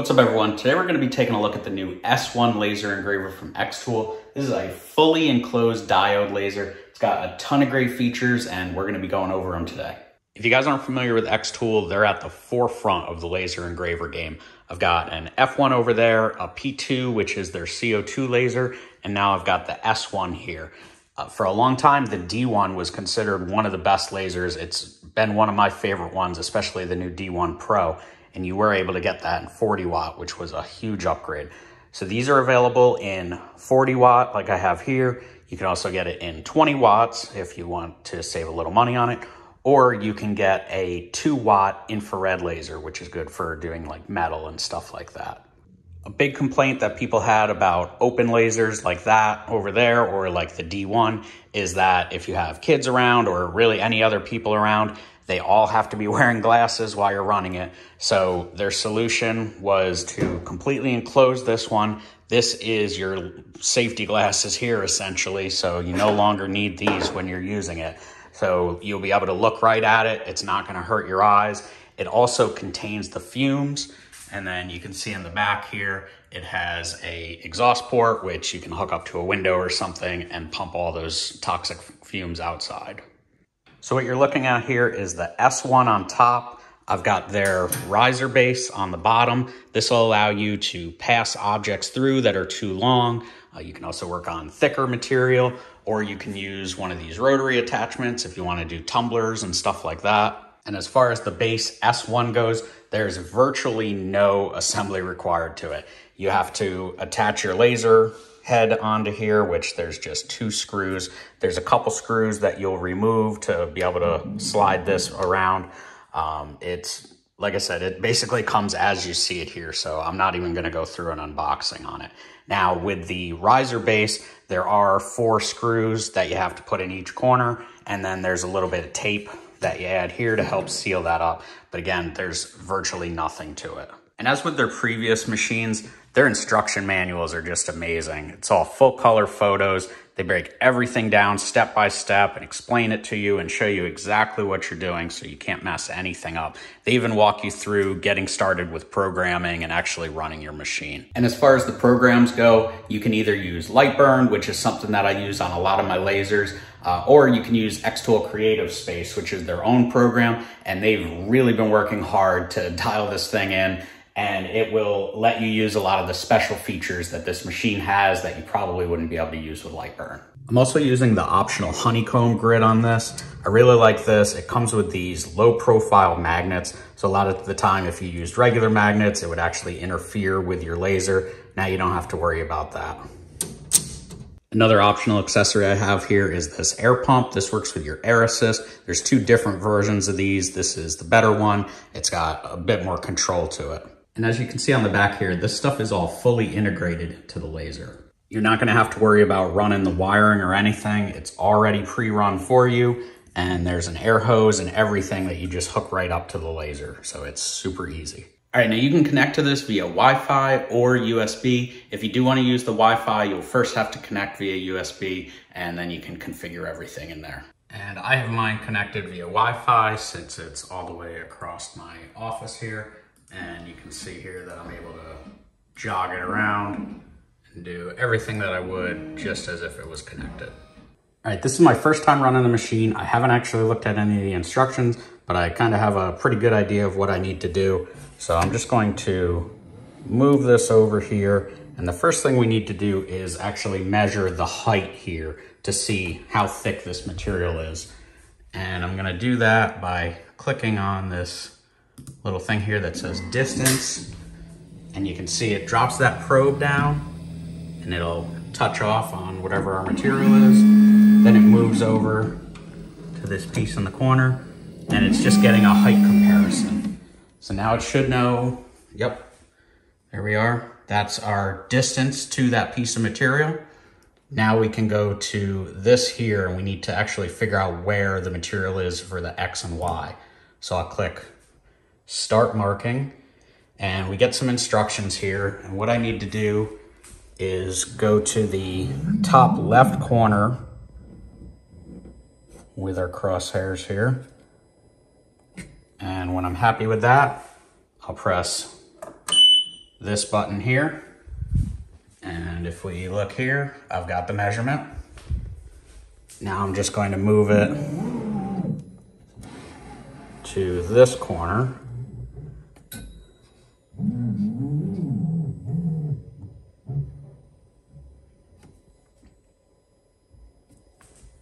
What's up everyone? Today we're going to be taking a look at the new S1 laser engraver from Xtool. This is a fully enclosed diode laser. It's got a ton of great features and we're going to be going over them today. If you guys aren't familiar with Xtool, they're at the forefront of the laser engraver game. I've got an F1 over there, a P2, which is their CO2 laser, and now I've got the S1 here. Uh, for a long time, the D1 was considered one of the best lasers. It's been one of my favorite ones, especially the new D1 Pro and you were able to get that in 40 watt, which was a huge upgrade. So these are available in 40 watt, like I have here. You can also get it in 20 watts if you want to save a little money on it, or you can get a two watt infrared laser, which is good for doing like metal and stuff like that. A big complaint that people had about open lasers like that over there or like the D1 is that if you have kids around or really any other people around, they all have to be wearing glasses while you're running it. So their solution was to completely enclose this one. This is your safety glasses here essentially. So you no longer need these when you're using it. So you'll be able to look right at it. It's not gonna hurt your eyes. It also contains the fumes. And then you can see in the back here, it has a exhaust port, which you can hook up to a window or something and pump all those toxic fumes outside. So what you're looking at here is the S1 on top. I've got their riser base on the bottom. This will allow you to pass objects through that are too long. Uh, you can also work on thicker material, or you can use one of these rotary attachments if you want to do tumblers and stuff like that. And as far as the base S1 goes, there's virtually no assembly required to it. You have to attach your laser head onto here, which there's just two screws. There's a couple screws that you'll remove to be able to slide this around. Um, it's, like I said, it basically comes as you see it here, so I'm not even gonna go through an unboxing on it. Now, with the riser base, there are four screws that you have to put in each corner, and then there's a little bit of tape that you add here to help seal that up. But again, there's virtually nothing to it. And as with their previous machines, their instruction manuals are just amazing. It's all full color photos. They break everything down step by step and explain it to you and show you exactly what you're doing so you can't mess anything up. They even walk you through getting started with programming and actually running your machine. And as far as the programs go, you can either use Lightburn, which is something that I use on a lot of my lasers, uh, or you can use Xtool Creative Space, which is their own program, and they've really been working hard to dial this thing in and it will let you use a lot of the special features that this machine has that you probably wouldn't be able to use with Lightburn. I'm also using the optional honeycomb grid on this. I really like this. It comes with these low profile magnets. So a lot of the time, if you used regular magnets, it would actually interfere with your laser. Now you don't have to worry about that. Another optional accessory I have here is this air pump. This works with your air assist. There's two different versions of these. This is the better one. It's got a bit more control to it. And as you can see on the back here, this stuff is all fully integrated to the laser. You're not gonna have to worry about running the wiring or anything. It's already pre-run for you and there's an air hose and everything that you just hook right up to the laser. So it's super easy. All right, now you can connect to this via Wi-Fi or USB. If you do wanna use the Wi-Fi, you'll first have to connect via USB and then you can configure everything in there. And I have mine connected via Wi-Fi since it's all the way across my office here. And you can see here that I'm able to jog it around and do everything that I would just as if it was connected. All right, this is my first time running the machine. I haven't actually looked at any of the instructions, but I kind of have a pretty good idea of what I need to do. So I'm just going to move this over here. And the first thing we need to do is actually measure the height here to see how thick this material is. And I'm gonna do that by clicking on this little thing here that says distance. And you can see it drops that probe down and it'll touch off on whatever our material is. Then it moves over to this piece in the corner and it's just getting a height comparison. So now it should know, yep, there we are. That's our distance to that piece of material. Now we can go to this here and we need to actually figure out where the material is for the X and Y. So I'll click start marking, and we get some instructions here. And what I need to do is go to the top left corner with our crosshairs here. And when I'm happy with that, I'll press this button here. And if we look here, I've got the measurement. Now I'm just going to move it to this corner.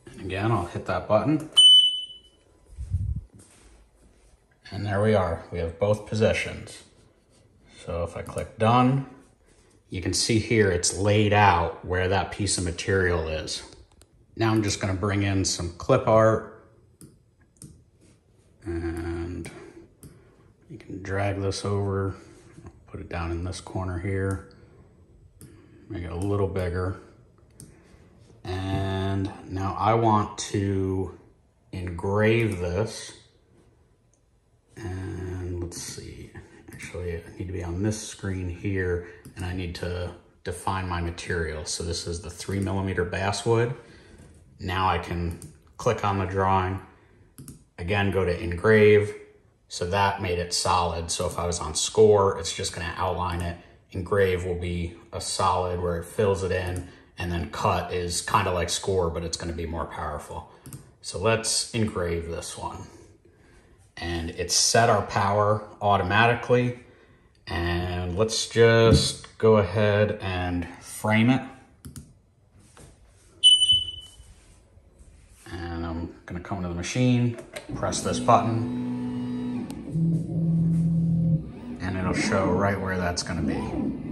And again, I'll hit that button. And there we are. We have both positions. So if I click done, you can see here it's laid out where that piece of material is. Now I'm just gonna bring in some clip art and you can drag this over, put it down in this corner here, make it a little bigger. Now I want to engrave this and let's see, actually I need to be on this screen here and I need to define my material. So this is the three millimeter basswood. Now I can click on the drawing, again, go to engrave. So that made it solid. So if I was on score, it's just gonna outline it. Engrave will be a solid where it fills it in and then cut is kind of like score, but it's gonna be more powerful. So let's engrave this one and it's set our power automatically. And let's just go ahead and frame it. And I'm gonna come to the machine, press this button, and it'll show right where that's gonna be.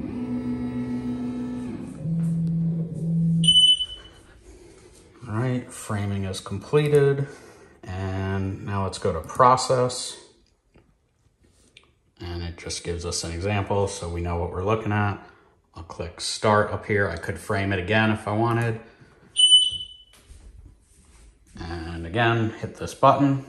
All right, framing is completed. And now let's go to process. And it just gives us an example so we know what we're looking at. I'll click start up here. I could frame it again if I wanted. And again, hit this button.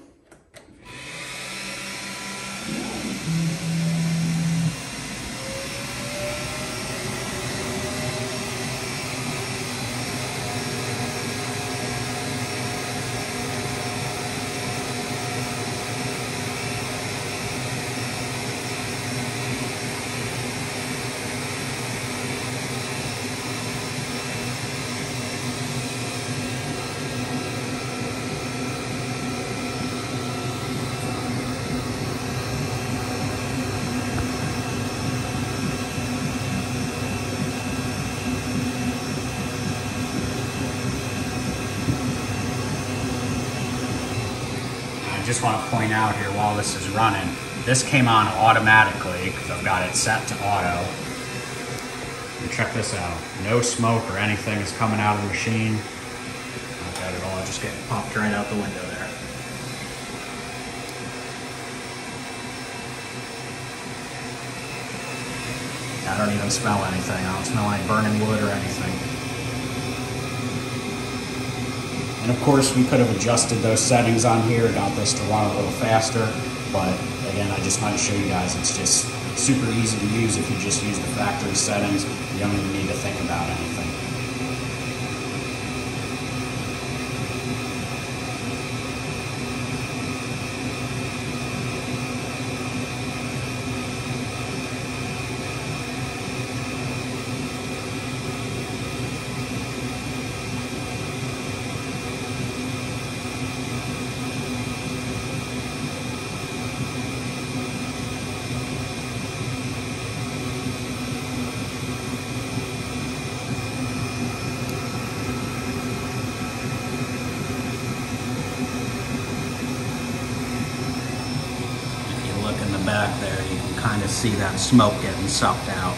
Just want to point out here while this is running, this came on automatically because I've got it set to auto. And check this out. No smoke or anything is coming out of the machine. Not bad at all. Just getting popped right out the window there. I don't even smell anything. I don't smell any burning wood or anything. And of course, we could have adjusted those settings on here, got this to run a little faster. But again, I just wanted to show you guys, it's just super easy to use if you just use the factory settings. You don't even need to think about anything. Back there, you can kind of see that smoke getting sucked out.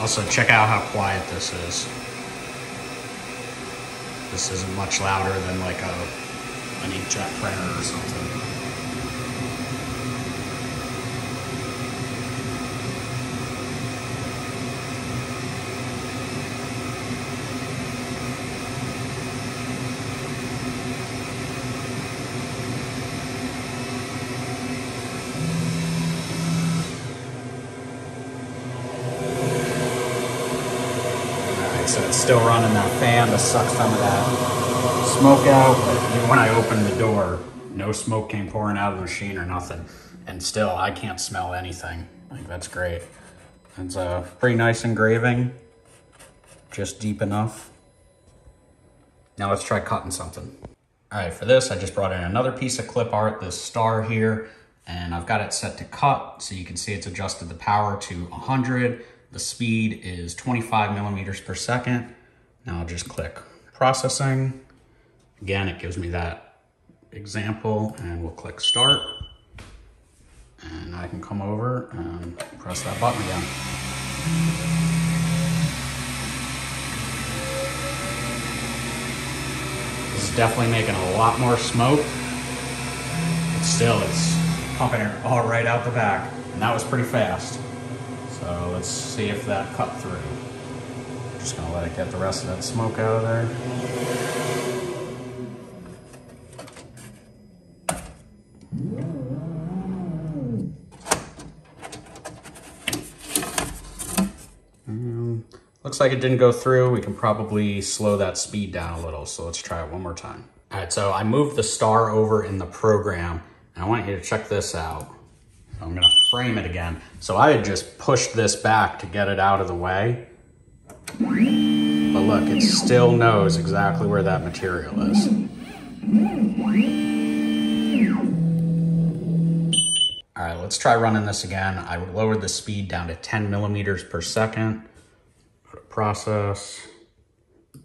Also, check out how quiet this is. This isn't much louder than like a an inkjet printer or something. So it's still running that fan to suck some of that smoke out. When I opened the door, no smoke came pouring out of the machine or nothing. And still, I can't smell anything. Like, that's great. It's a pretty nice engraving, just deep enough. Now let's try cutting something. All right, for this, I just brought in another piece of clip art, this star here, and I've got it set to cut, so you can see it's adjusted the power to 100. The speed is 25 millimeters per second. Now I'll just click processing. Again, it gives me that example, and we'll click start. And I can come over and press that button again. This is definitely making a lot more smoke. But still, it's pumping it all right out the back. And that was pretty fast. So let's see if that cut through. Just gonna let it get the rest of that smoke out of there. Hmm. Looks like it didn't go through. We can probably slow that speed down a little. So let's try it one more time. All right, so I moved the star over in the program and I want you to check this out. I'm gonna frame it again. So I had just pushed this back to get it out of the way. But look, it still knows exactly where that material is. All right, let's try running this again. I lowered the speed down to 10 millimeters per second process,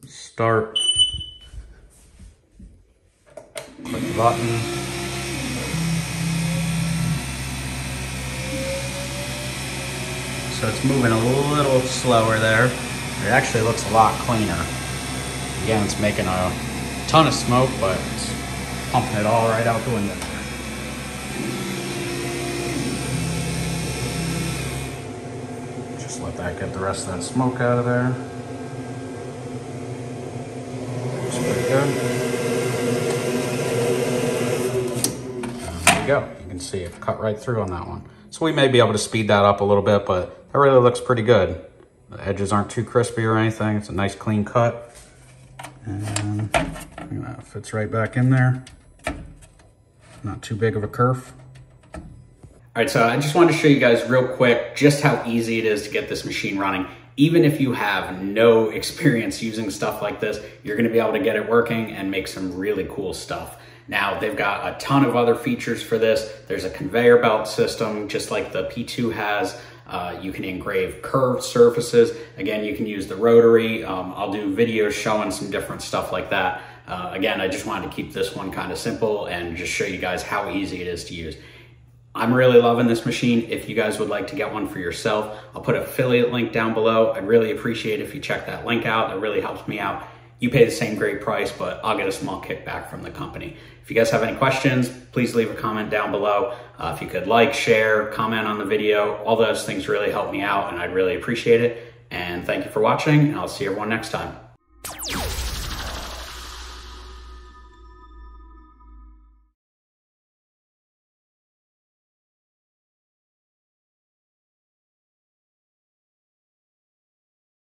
start, click the button. So it's moving a little slower there. It actually looks a lot cleaner. Again, it's making a ton of smoke, but it's pumping it all right out the window. Just let that get the rest of that smoke out of there. Looks pretty good. There you go. You can see it cut right through on that one. So we may be able to speed that up a little bit, but that really looks pretty good. The edges aren't too crispy or anything. It's a nice clean cut. And that fits right back in there. Not too big of a kerf. All right, so I just wanted to show you guys real quick just how easy it is to get this machine running. Even if you have no experience using stuff like this, you're gonna be able to get it working and make some really cool stuff. Now, they've got a ton of other features for this. There's a conveyor belt system, just like the P2 has. Uh, you can engrave curved surfaces. Again, you can use the rotary. Um, I'll do videos showing some different stuff like that. Uh, again, I just wanted to keep this one kind of simple and just show you guys how easy it is to use. I'm really loving this machine. If you guys would like to get one for yourself, I'll put an affiliate link down below. I'd really appreciate if you check that link out. It really helps me out. You pay the same great price, but I'll get a small kickback from the company. If you guys have any questions, please leave a comment down below. Uh, if you could like, share, comment on the video, all those things really help me out and I'd really appreciate it. And thank you for watching and I'll see everyone next time.